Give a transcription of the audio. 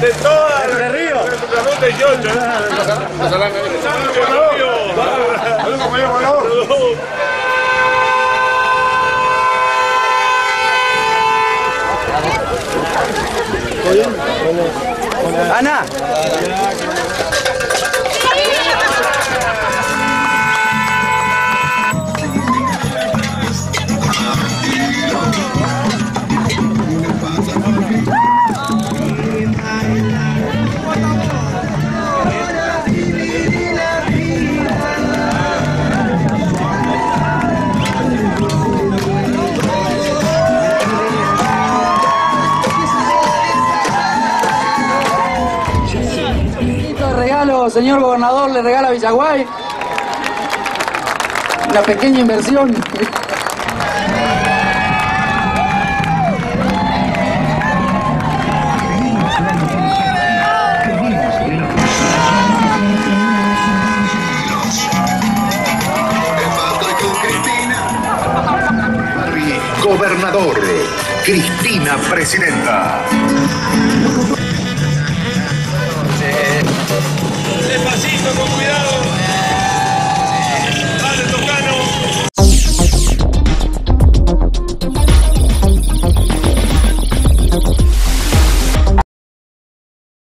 De toda la Río. De Yocho, Ana. Señor gobernador, le regala a Villaguay. Una pequeña inversión. Gobernador, Cristina Presidenta. Despacito, con cuidado.